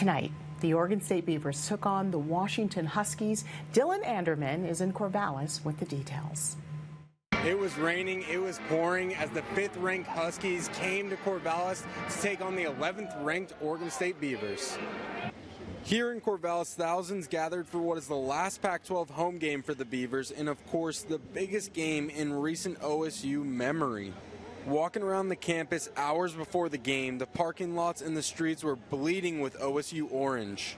Tonight, the Oregon State Beavers took on the Washington Huskies. Dylan Anderman is in Corvallis with the details. It was raining, it was pouring as the fifth ranked Huskies came to Corvallis to take on the 11th ranked Oregon State Beavers. Here in Corvallis, thousands gathered for what is the last Pac 12 home game for the Beavers, and of course, the biggest game in recent OSU memory. Walking around the campus hours before the game, the parking lots and the streets were bleeding with OSU orange.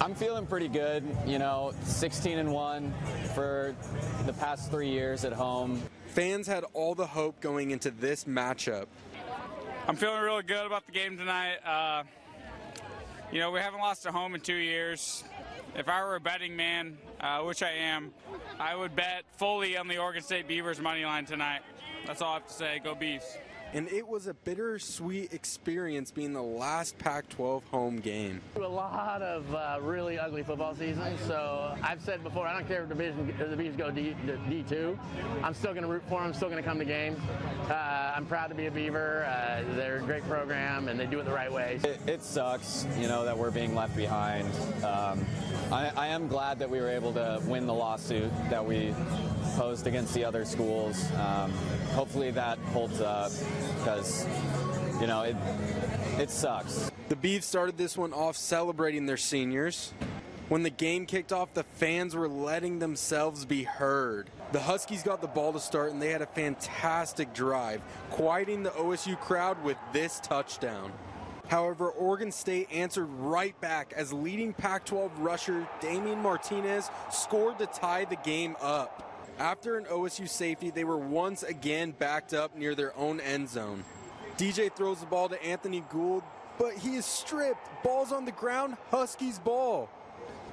I'm feeling pretty good. You know, 16 and 1 for the past three years at home. Fans had all the hope going into this matchup. I'm feeling really good about the game tonight. Uh, you know, we haven't lost at home in two years. If I were a betting man, uh, which I am, I would bet fully on the Oregon State Beavers money line tonight. That's all I have to say. Go Beavs. And it was a bittersweet experience being the last Pac 12 home game. A lot of uh, really ugly football seasons. So I've said before, I don't care if the division, the Beavs go D, D2. I'm still going to root for them. I'm still going to come to games. Uh, I'm proud to be a Beaver. Uh, they're a great program, and they do it the right way. It, it sucks, you know, that we're being left behind. Um, I, I am glad that we were able to win the lawsuit that we posed against the other schools. Um, hopefully that holds up because, you know, it, it sucks. The Beavs started this one off celebrating their seniors. When the game kicked off, the fans were letting themselves be heard. The Huskies got the ball to start, and they had a fantastic drive, quieting the OSU crowd with this touchdown. However, Oregon State answered right back as leading Pac 12 rusher Damien Martinez scored to tie the game up. After an OSU safety, they were once again backed up near their own end zone. DJ throws the ball to Anthony Gould, but he is stripped. Ball's on the ground, Huskies ball.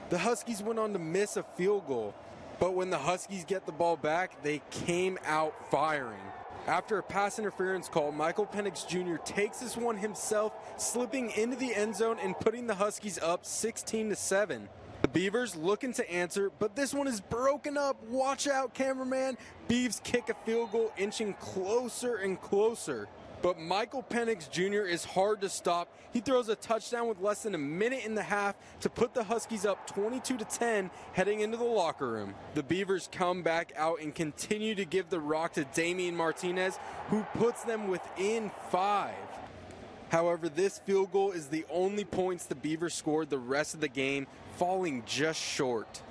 The Huskies went on to miss a field goal, but when the Huskies get the ball back, they came out firing. After a pass interference call, Michael Penix Jr. takes this one himself, slipping into the end zone and putting the Huskies up 16 to 7. The Beavers looking to answer, but this one is broken up. Watch out, cameraman. Beavs kick a field goal, inching closer and closer. But Michael Penix Jr. is hard to stop. He throws a touchdown with less than a minute and a half to put the Huskies up 22 to 10 heading into the locker room. The Beavers come back out and continue to give the rock to Damien Martinez, who puts them within five. However, this field goal is the only points the Beavers scored the rest of the game, falling just short.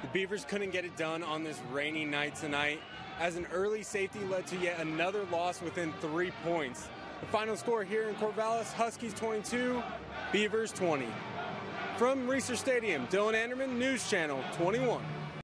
The Beavers couldn't get it done on this rainy night tonight, as an early safety led to yet another loss within three points. The final score here in Corvallis Huskies 22, Beavers 20. From Reser Stadium, Dylan Anderman, News Channel 21.